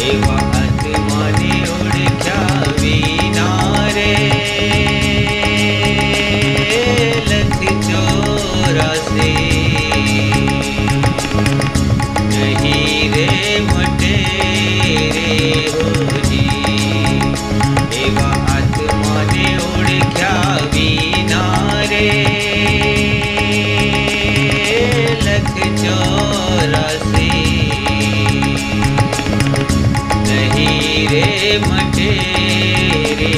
એવા રે મટે રે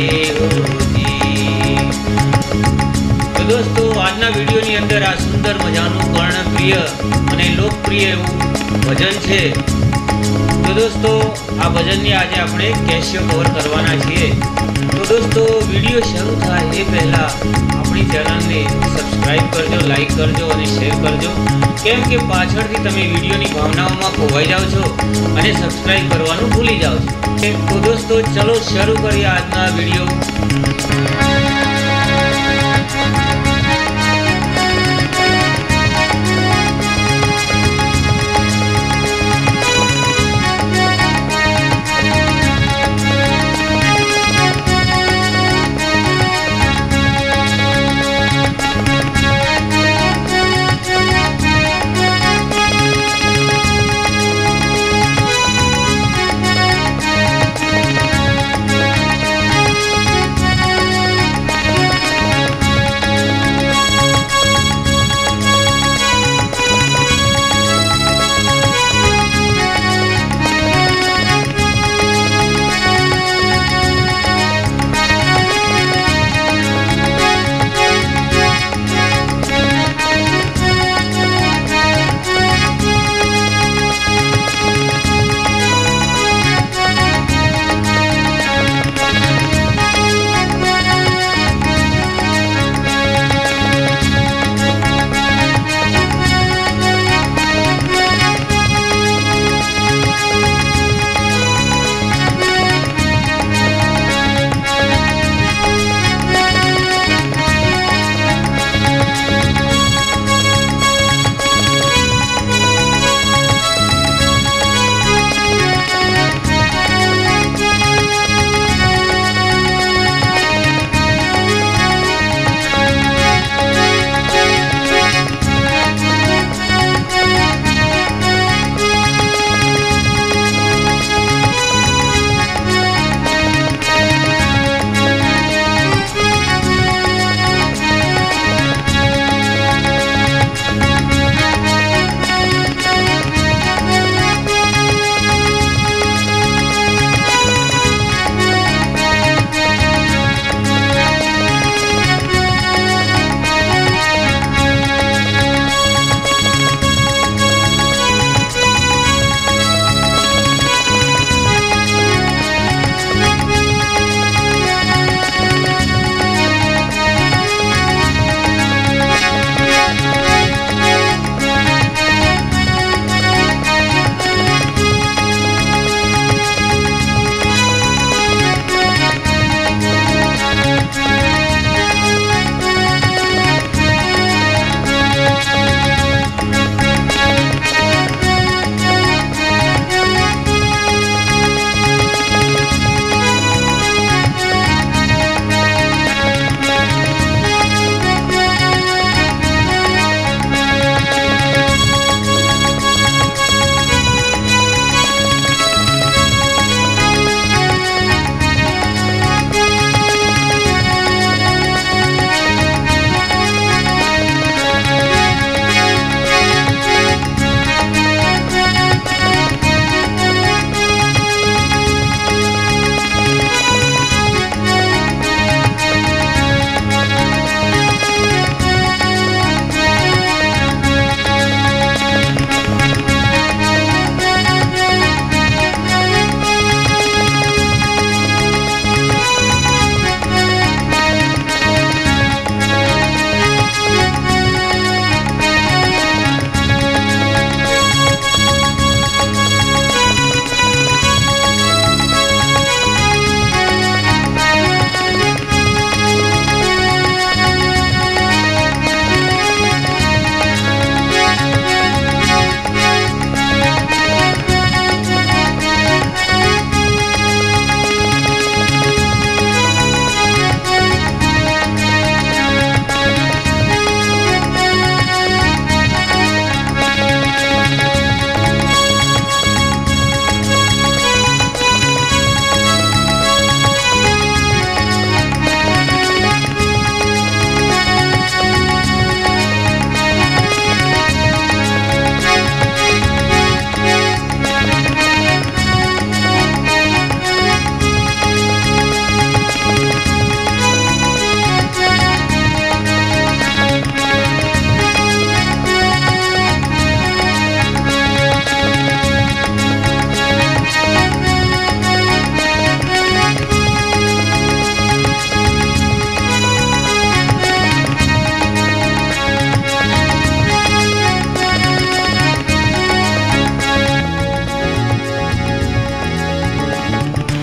તો દોસ્તો, આજના વિડીયોની અંદર આ સુંદર મજાનું કર્ણપ્રિય અને લોકપ્રિય એવું ભજન છે. તો દોસ્તો, આ ભજનની આજે આપણે કેશિયો કવર કરવાના છીએ. દોસ્તો વીડિયો શરૂ થાય એ પહેલાં આપણી ચેનલને સબસ્ક્રાઈબ કરજો લાઈક કરજો અને શેર કરજો. કેમ કે પાછળથી તમે વિડીયોની ભાવનાઓમાં ખોવાઈ જાઓ છો અને સબસ્ક્રાઈબ કરવાનું ભૂલી જાઓ છો. તો દોસ્તો, ચલો શરૂ કરીએ આજના વીડિયો.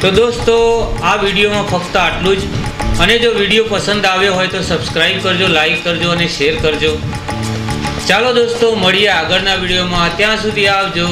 તો દોસ્તો, આ વિડીયોમાં ફક્ત આટલું જ. અને જો વીડિયો પસંદ આવ્યો હોય તો સબસ્ક્રાઈબ કરજો લાઈક કરજો અને શેર કરજો. ચાલો દોસ્તો, મળીએ આગળના વિડીયોમાં. ત્યાં સુધી આવજો.